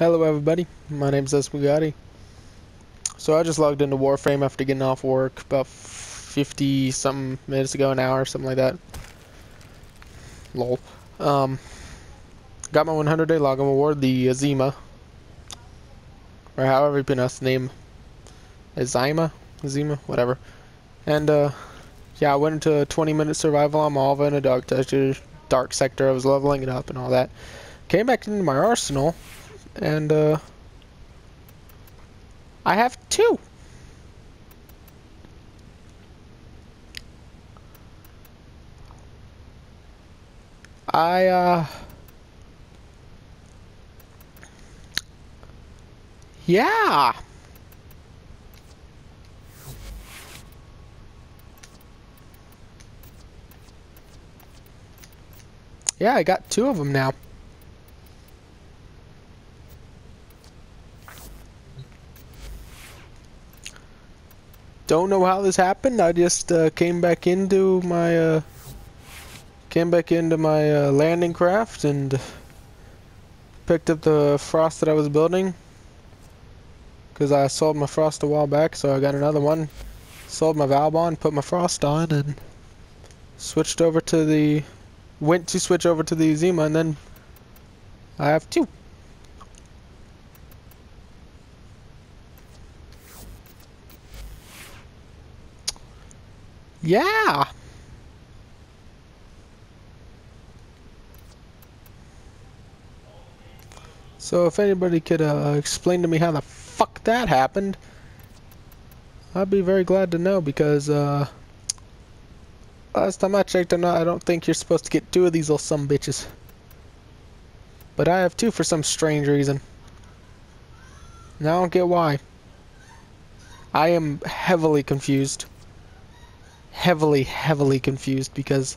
Hello everybody, my name's EdsonBugatti. So I just logged into Warframe after getting off work about 50 something minutes ago, an hour, something like that. Lol. Um, got my 100 day login reward, the Azima. Or however you pronounce the name. Azima? Azima? Whatever. And uh, yeah, I went into 20 minute survival on Malva in a dark, dark sector. I was leveling it up and all that. Came back into my arsenal and uh, I have two. I uh Yeah. Yeah, I got two of them now. Don't know how this happened. I just uh, came back into my uh, came back into my uh, landing craft and picked up the frost that I was building because I sold my frost a while back, so I got another one. Sold my Valbon, put my frost on, and switched over to the went to switch over to the Zima, and then I have two. Yeah. So if anybody could uh, explain to me how the fuck that happened, I'd be very glad to know because uh, last time I checked, I'm not, I don't think you're supposed to get two of these little some bitches. But I have two for some strange reason. And I don't get why. I am heavily confused heavily, heavily confused because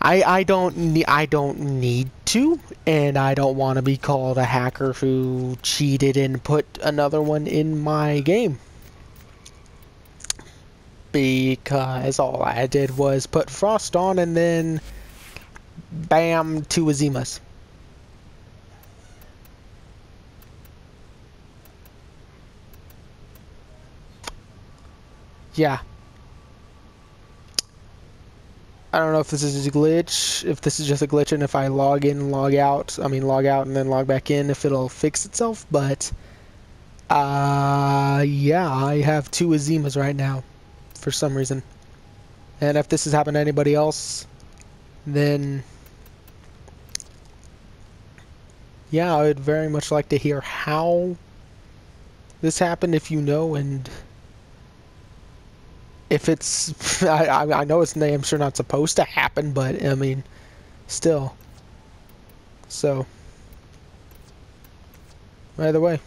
I I don't I don't need to, and I don't want to be called a hacker who cheated and put another one in my game. Because all I did was put Frost on and then bam, two Azimas. Yeah. I don't know if this is a glitch, if this is just a glitch, and if I log in, log out, I mean log out and then log back in, if it'll fix itself, but uh, yeah, I have two Azimas right now, for some reason. And if this has happened to anybody else, then yeah, I would very much like to hear how this happened if you know and if it's I, I know it's I'm sure not supposed to happen, but I mean, still. So, by the way.